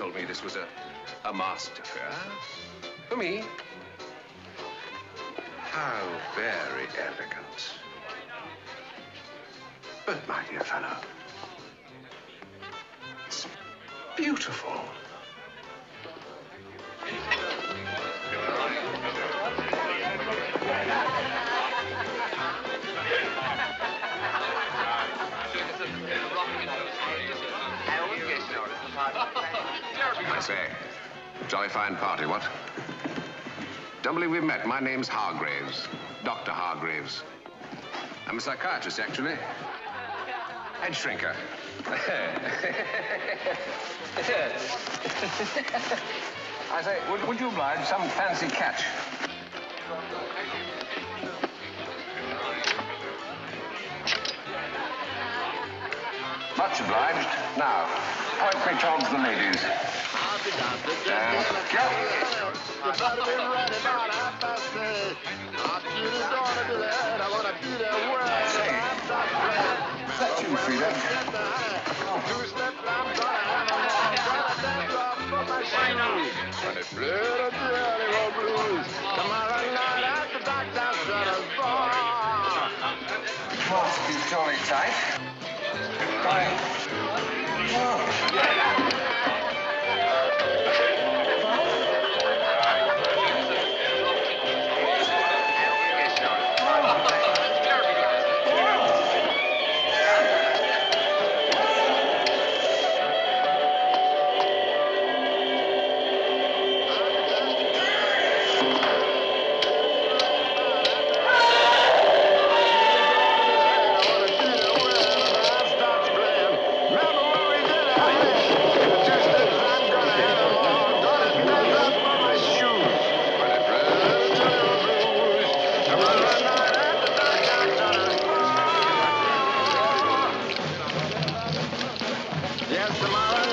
told me this was a, a masked affair. For me. How very elegant. But, my dear fellow, it's beautiful. I say, jolly fine party, what? Don't believe we've met. My name's Hargreaves, Dr. Hargreaves. I'm a psychiatrist, actually. Head shrinker. I say, would, would you oblige some fancy catch? Much obliged. Now, point me towards the ladies. And is that you, Frida? Be jolly tight. Right. Tomorrow